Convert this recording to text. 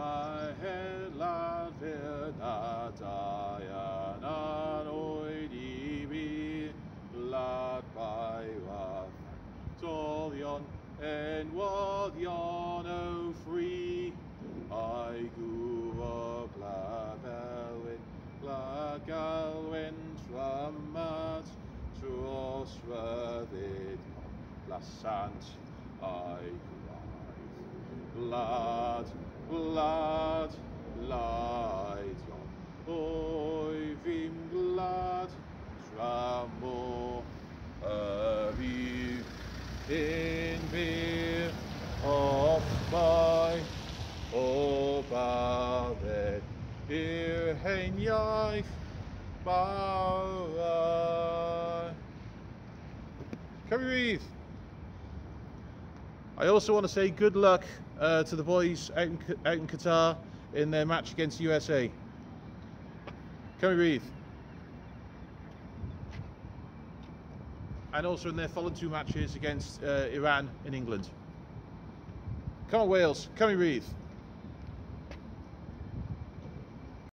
I had lad ver na dayan an oed i fi lad by wath Dolion enwoddion o ffri I gw o blafelwyn blagalwyn tramat dros ryddid lasant a'i Blad, blad, laidion Oi fi'n glad tra mo y in fyr off by o badded i'r heiniaeth barau. Cymru Rydd. I also want to say good luck uh, to the boys out in, out in Qatar in their match against USA. Cymru Rydd? And also in their following two matches against uh, Iran in England. Come on Wales, Cymru Rydd?